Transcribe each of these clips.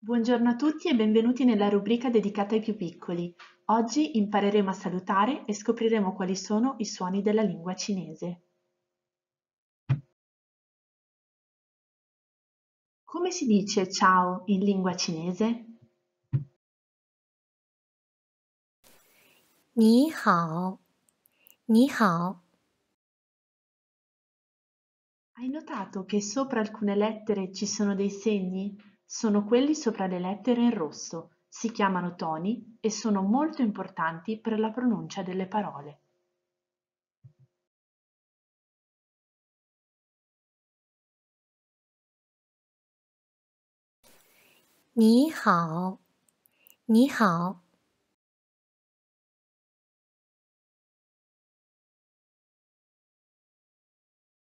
Buongiorno a tutti e benvenuti nella rubrica dedicata ai più piccoli. Oggi impareremo a salutare e scopriremo quali sono i suoni della lingua cinese. Come si dice ciao in lingua cinese? Ni hao. Ni hao. Hai notato che sopra alcune lettere ci sono dei segni? sono quelli sopra le lettere in rosso, si chiamano toni e sono molto importanti per la pronuncia delle parole. Ni hao, ni hao.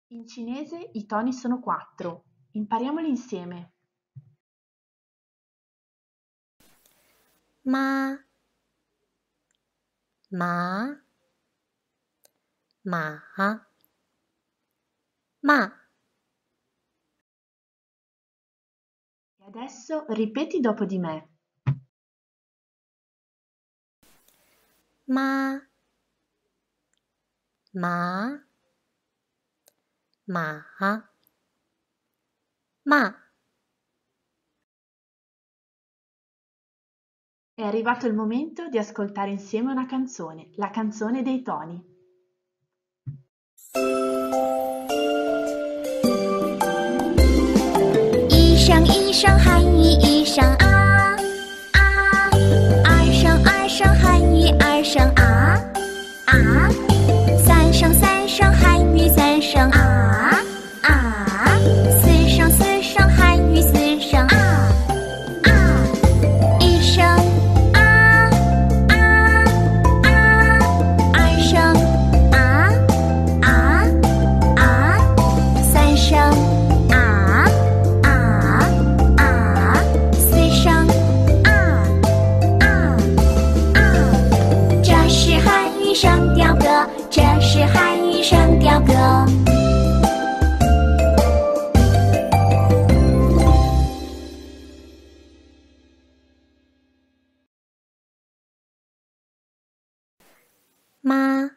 In cinese i toni sono quattro. Impariamoli insieme. ma. Ma. Ma. Ma. E adesso ripeti dopo di me. ma. Ma. Ma. Ma. È arrivato il momento di ascoltare insieme una canzone, la canzone dei toni. 妈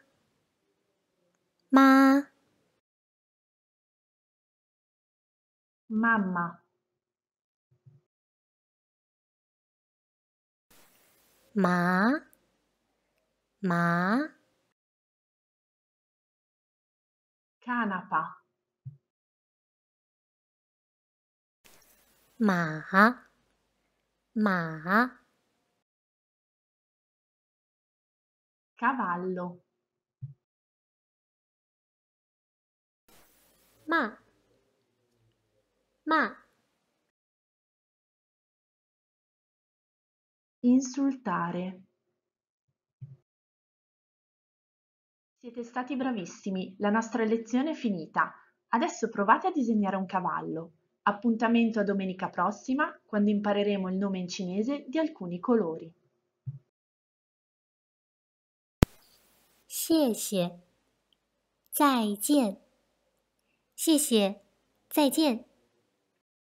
妈。妈妈。妈。妈。canapa ma ma cavallo. Ma. Ma. Insultare. Siete stati bravissimi, la nostra lezione è finita. Adesso provate a disegnare un cavallo. Appuntamento a domenica prossima, quando impareremo il nome in cinese di alcuni colori. 谢谢，再见，谢谢，再见。